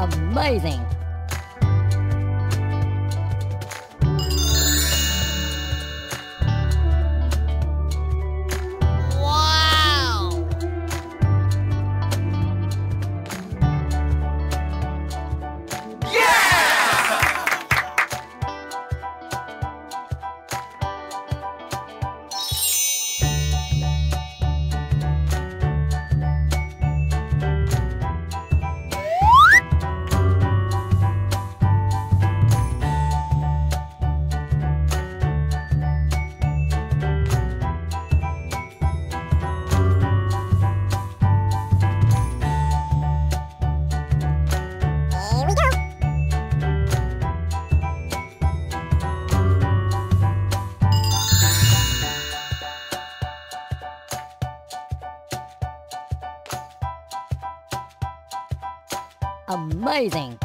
Amazing! Amazing.